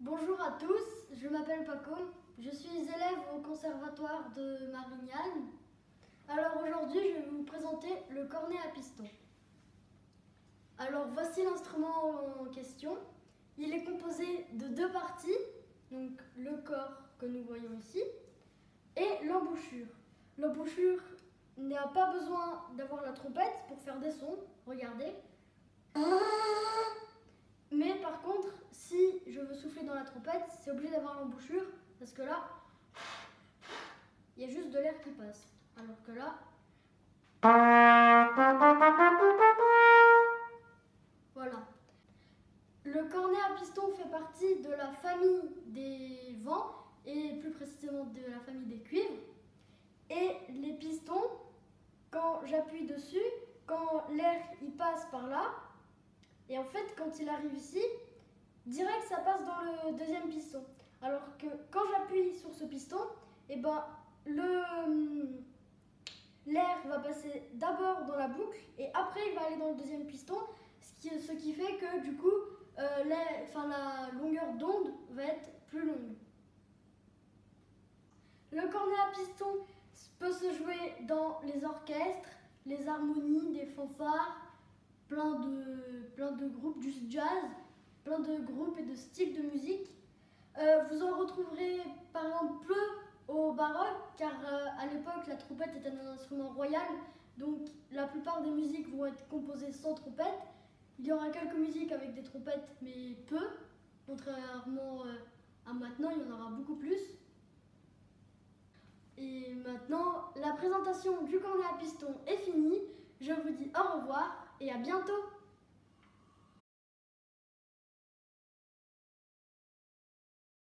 Bonjour à tous, je m'appelle Paco, je suis élève au conservatoire de Marignane. Alors aujourd'hui, je vais vous présenter le cornet à piston. Alors voici l'instrument en question. Il est composé de deux parties, donc le corps que nous voyons ici et l'embouchure. L'embouchure n'a pas besoin d'avoir la trompette pour faire des sons, regardez. Mais par contre, si je veux souffler dans trompette, c'est obligé d'avoir l'embouchure, parce que là, il y a juste de l'air qui passe. Alors que là, voilà. Le cornet à piston fait partie de la famille des vents, et plus précisément de la famille des cuivres. Et les pistons, quand j'appuie dessus, quand l'air il passe par là, et en fait, quand il arrive ici, direct ça passe dans le deuxième piston. Alors que quand j'appuie sur ce piston, eh ben, l'air va passer d'abord dans la boucle et après il va aller dans le deuxième piston, ce qui, ce qui fait que du coup, euh, la longueur d'onde va être plus longue. Le cornet à piston peut se jouer dans les orchestres, les harmonies, des fanfares, plein de, plein de groupes du jazz, de groupes et de styles de musique. Euh, vous en retrouverez par exemple peu au baroque, car euh, à l'époque la trompette était un instrument royal, donc la plupart des musiques vont être composées sans trompette. Il y aura quelques musiques avec des trompettes, mais peu, contrairement euh, à maintenant, il y en aura beaucoup plus. Et maintenant, la présentation du cornet à piston est finie. Je vous dis au revoir et à bientôt